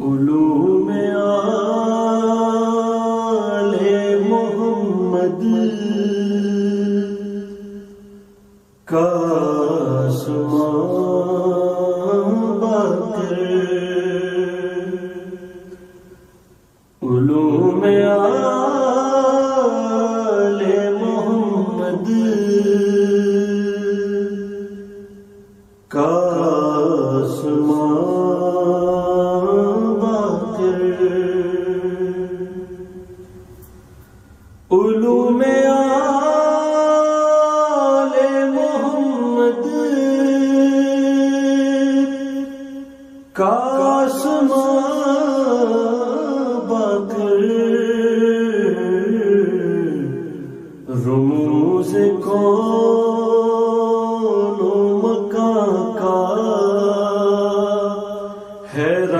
علوم آل محمد کا آسمان بکر آل محمد کا آسمان باکر رموز کون و کا حیران